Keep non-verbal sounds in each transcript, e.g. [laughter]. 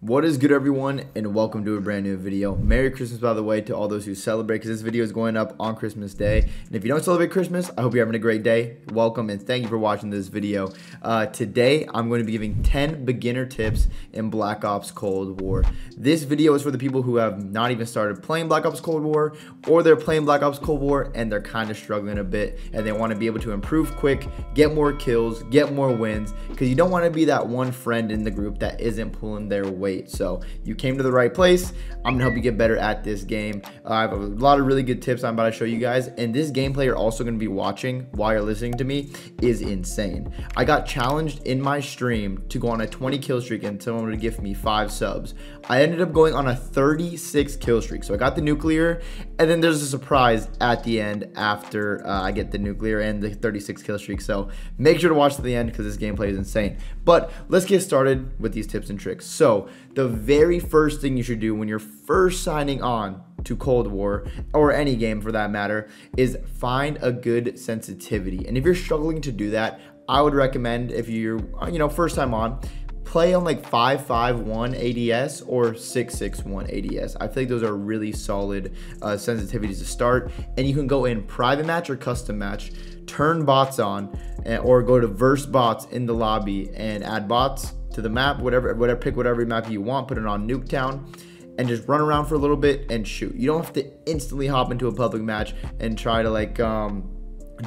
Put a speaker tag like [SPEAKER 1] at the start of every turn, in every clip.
[SPEAKER 1] What is good everyone and welcome to a brand new video. Merry Christmas by the way to all those who celebrate because this video is going up on Christmas Day. And if you don't celebrate Christmas, I hope you're having a great day. Welcome and thank you for watching this video. Uh, today I'm going to be giving 10 beginner tips in Black Ops Cold War. This video is for the people who have not even started playing Black Ops Cold War or they're playing Black Ops Cold War and they're kind of struggling a bit and they want to be able to improve quick, get more kills, get more wins because you don't want to be that one friend in the group that isn't pulling their weight weight. So you came to the right place. I'm gonna help you get better at this game. Uh, I have a lot of really good tips I'm about to show you guys. And this gameplay you're also gonna be watching while you're listening to me is insane. I got challenged in my stream to go on a 20 kill streak and someone would give me five subs. I ended up going on a 36 kill streak. So I got the nuclear and then there's a surprise at the end after uh, I get the nuclear and the 36 kill streak. So make sure to watch to the end because this gameplay is insane. But let's get started with these tips and tricks. So the very first thing you should do when you're first signing on to Cold War or any game for that matter is find a good sensitivity. And if you're struggling to do that, I would recommend if you're you know first time on play on like 551 ADS or 661 ADS. I feel like those are really solid uh, sensitivities to start. And you can go in private match or custom match, turn bots on, or go to verse bots in the lobby and add bots to the map, whatever, whatever, pick whatever map you want, put it on Nuketown, and just run around for a little bit and shoot. You don't have to instantly hop into a public match and try to like um,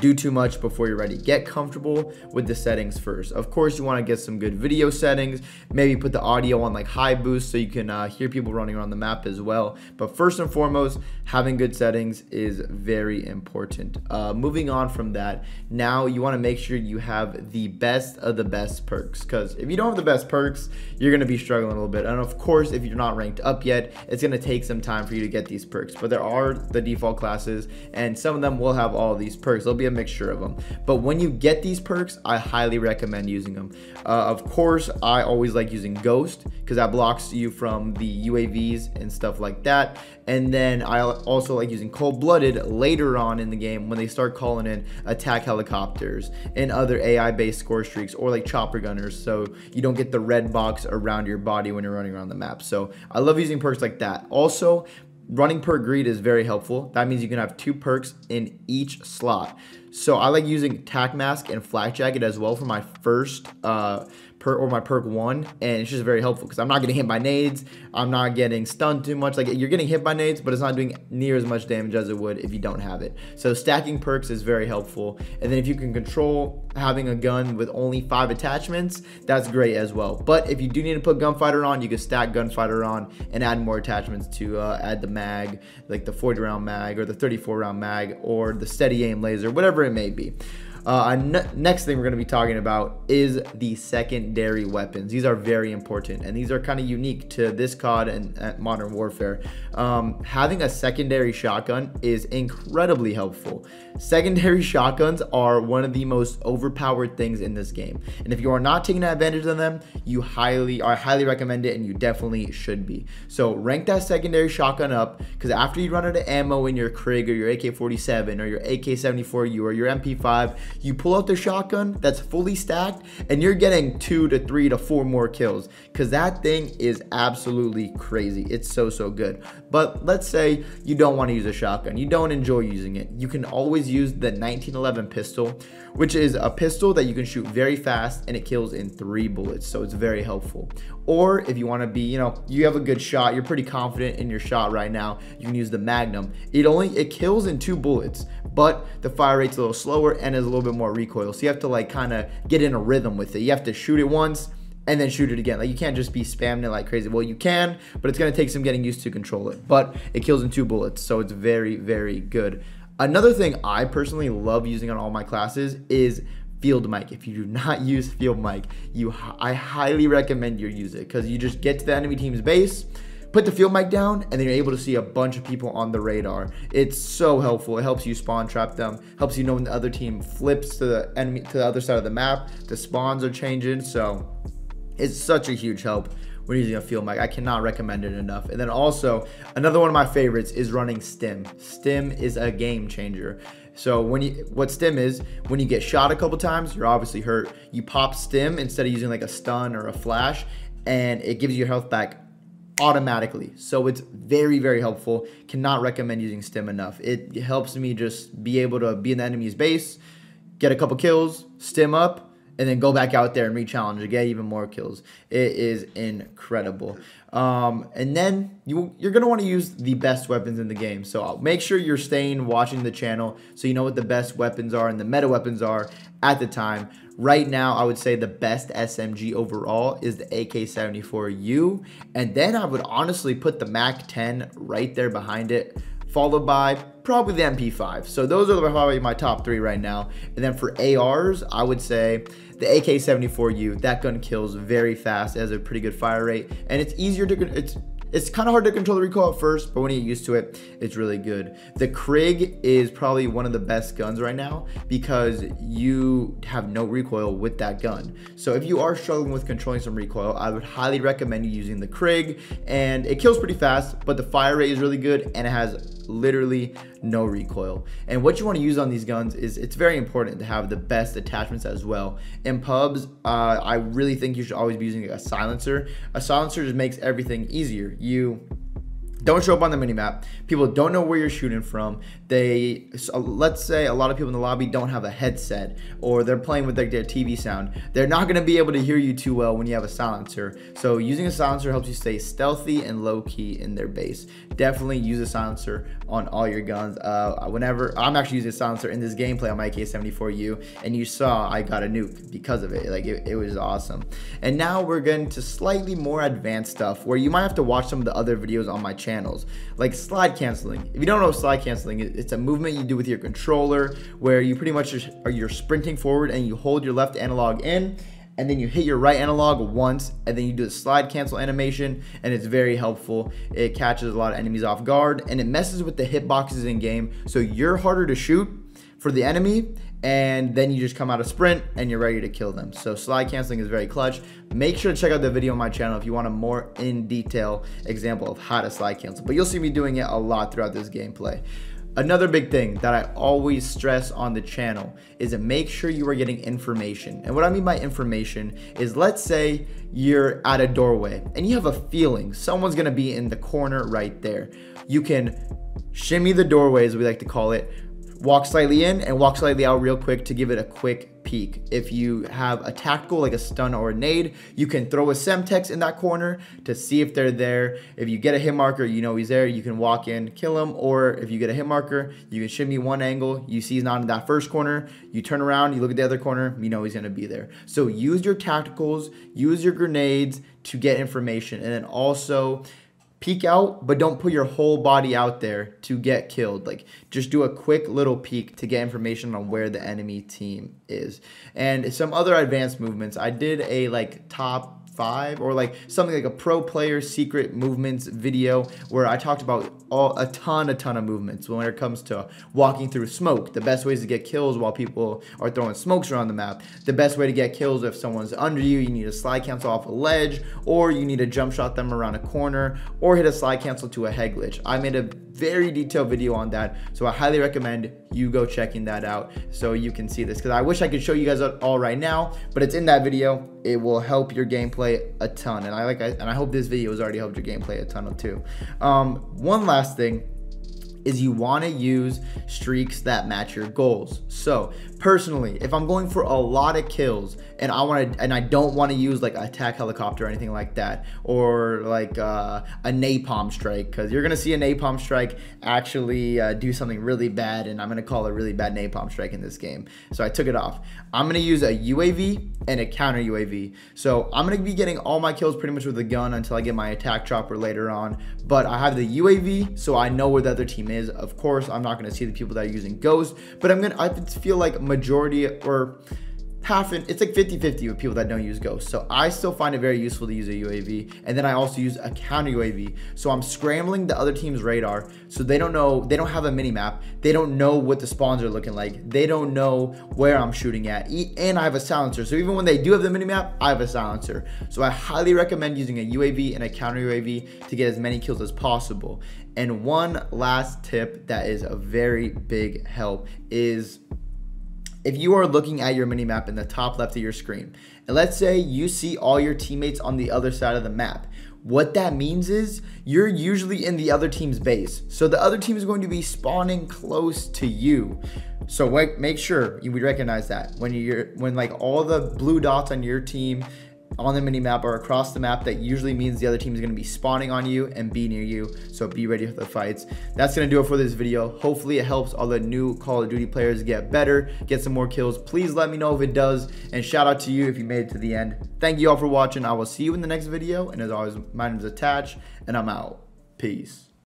[SPEAKER 1] do too much before you're ready. Get comfortable with the settings first. Of course, you want to get some good video settings. Maybe put the audio on like high boost so you can uh, hear people running around the map as well. But first and foremost, having good settings is very important. Uh, moving on from that, now you want to make sure you have the best of the best perks. Because if you don't have the best perks, you're going to be struggling a little bit. And of course, if you're not ranked up yet, it's going to take some time for you to get these perks. But there are the default classes, and some of them will have all these perks. They'll be a mixture of them. But when you get these perks, I highly recommend using them. Uh, of course, I always like using Ghost because that blocks you from the UAVs and stuff like that. And then I also like using Cold Blooded later on in the game when they start calling in attack helicopters and other AI based score streaks or like chopper gunners so you don't get the red box around your body when you're running around the map. So I love using perks like that. Also, running perk greed is very helpful. That means you can have two perks in each slot. So I like using tac mask and flak jacket as well for my first uh, per or my perk one, and it's just very helpful because I'm not getting hit by nades. I'm not getting stunned too much. Like you're getting hit by nades, but it's not doing near as much damage as it would if you don't have it. So stacking perks is very helpful. And then if you can control having a gun with only five attachments, that's great as well. But if you do need to put gunfighter on, you can stack gunfighter on and add more attachments to uh, add the mag, like the 40 round mag or the 34 round mag or the steady aim laser, whatever it may be. Uh, next thing we're going to be talking about is the secondary weapons. These are very important, and these are kind of unique to this COD and, Modern Warfare. Um, having a secondary shotgun is incredibly helpful. Secondary [laughs] shotguns are one of the most overpowered things in this game, and if you are not taking advantage of them, you highly, I highly recommend it, and you definitely should be. So rank that secondary shotgun up, because after you run out of ammo in your Krig or your AK-47 or your AK-74U or your MP5, you pull out the shotgun that's fully stacked and you're getting two to three to four more kills because that thing is absolutely crazy. It's so, so good. But let's say you don't want to use a shotgun. You don't enjoy using it. You can always use the 1911 pistol, which is a pistol that you can shoot very fast and it kills in three bullets. So it's very helpful. Or if you want to be, you know, you have a good shot, you're pretty confident in your shot right now, you can use the Magnum. It only, it kills in two bullets, but the fire rate's a little slower and is a little bit more recoil. So you have to like kind of get in a rhythm with it. You have to shoot it once and then shoot it again. Like you can't just be spamming it like crazy. Well, you can, but it's gonna take some getting used to control it. But it kills in two bullets, so it's very, very good. Another thing I personally love using on all my classes is field mic. If you do [laughs] not use field mic, you I highly recommend you use it because you just get to the enemy team's base put the field mic down, and then you're able to see a bunch of people on the radar. It's so helpful. It helps you spawn trap them, helps you know when the other team flips to the enemy to the other side of the map. The spawns are changing, so it's such a huge help when using a field mic. I cannot recommend it enough. And then also, another one of my favorites is running Stim. Stim is a game changer. So when you what stim is, when you get shot a couple times, you're obviously hurt. You pop stim instead of using like a stun or a flash, and it gives you health back automatically. So it's very, very helpful. Cannot recommend using stim enough. It helps me just be able to be in the enemy's base, get a couple kills, stim up, and then go back out there and re-challenge to get even more kills. It is incredible. Um, and then you you're gonna want to use the best weapons in the game. So I'll make sure you're staying watching the channel so you know what the best weapons are and the meta weapons are at the time. Right now, I would say the best SMG overall is the AK-74U, and then I would honestly put the MAC-10 right there behind it followed by probably the MP5. So those are probably my top three right now. And then for ARs, I would say the AK-74U. That gun kills very fast. It has a pretty good fire rate, and it's easier to it's it's kind of hard to control the recoil at first, but when you get used to it, it's really good. The Krig is probably one of the best guns right now because you have no recoil with that gun. So if you are struggling with controlling some recoil, I would highly recommend you using the Krig, and it kills pretty fast, but the fire rate is really good, and it has literally no recoil. And what you want to use on these guns is it's very important to have the best attachments as well. In pubs, uh, I really think you should always be using a silencer. A silencer just makes everything easier. You don't show up on the minimap. People don't know where you're shooting from. They, so let's say a lot of people in the lobby don't have a headset or they're playing with like their TV sound. They're not going to be able to hear you too well when you have a silencer. So using a silencer helps you stay stealthy and low key in their base. Definitely use a silencer on all your guns. Uh, whenever I'm actually using a silencer in this gameplay on my AK-74U, and you saw I got a nuke because of it. Like it, it was awesome. And now we're getting to slightly more advanced stuff where you might have to watch some of the other videos on my channel channels, like slide canceling. If you don't know slide canceling, it's a movement you do with your controller where you pretty much are you're sprinting forward and you hold your left analog in and then you hit your right analog once and then you do the slide cancel animation and it's very helpful. It catches a lot of enemies off guard and it messes with the hitboxes in game so you're harder to shoot for the enemy and then you just come out of sprint and you're ready to kill them. So slide canceling is very clutch. Make sure to check out the video on my channel if you want a more in detail example of how to slide cancel. But you'll see me doing it a lot throughout this gameplay. Another big thing that I always stress on the channel is to make sure you are getting information. And what I mean by information is let's say you're at a doorway and you have a feeling someone's gonna be in the corner right there. You can shimmy the doorway, as we like to call it, walk slightly in and walk slightly out real quick to give it a quick peek. If you have a tactical like a stun or a nade, you can throw a Semtex in that corner to see if they're there. If you get a hit marker, you know he's there, you can walk in, kill him. Or if you get a hit marker, you can shimmy one angle, you see he's not in that first corner, you turn around, you look at the other corner, you know he's gonna be there. So use your tacticals, use your grenades to get information. And then also peek out, but don't put your whole body out there to get killed. Like just do a quick little peek to get information on where the enemy team is. And some other advanced movements. I did a like top five or like something like a pro player secret movements video where I talked about all, a ton, a ton of movements when it comes to walking through smoke. The best ways to get kills while people are throwing smokes around the map. The best way to get kills if someone's under you, you need to slide cancel off a ledge, or you need to jump shot them around a corner, or hit a slide cancel to a head glitch. I made a very detailed video on that, so I highly recommend you go checking that out so you can see this because I wish I could show you guys all right now, but it's in that video. It will help your gameplay a ton, and I like I, and I hope this video has already helped your gameplay a ton too. Um, one last thing is you want to use streaks that match your goals. So personally, if I'm going for a lot of kills and I want to, and I don't want to use like attack helicopter or anything like that, or like uh, a napalm strike, because you're gonna see a napalm strike actually uh, do something really bad, and I'm gonna call it really bad napalm strike in this game. So I took it off. I'm gonna use a UAV and a counter UAV. So I'm gonna be getting all my kills pretty much with a gun until I get my attack chopper later on. But I have the UAV, so I know where the other team is. Of course, I'm not gonna see the people that are using Ghost, but I'm gonna. I feel like majority or half in, it's like 50-50 with people that don't use Ghost. So I still find it very useful to use a UAV. And then I also use a counter UAV. So I'm scrambling the other team's radar. So they don't know, they don't have a mini map. They don't know what the spawns are looking like. They don't know where I'm shooting at. And I have a silencer. So even when they do have the mini map, I have a silencer. So I highly recommend using a UAV and a counter UAV to get as many kills as possible. And one last tip that is a very big help is if you are looking at your mini map in the top left of your screen, and let's say you see all your teammates on the other side of the map, what that means is you're usually in the other team's base. So the other team is going to be spawning close to you. So make sure you recognize that when you're when like all the blue dots on your team on the mini map or across the map that usually means the other team is going to be spawning on you and be near you. So be ready for the fights. That's going to do it for this video. Hopefully it helps all the new call of duty players get better get some more kills. Please let me know if it does and shout out to you if you made it to the end. Thank you all for watching. I will see you in the next video and as always my name is attach and i'm out. Peace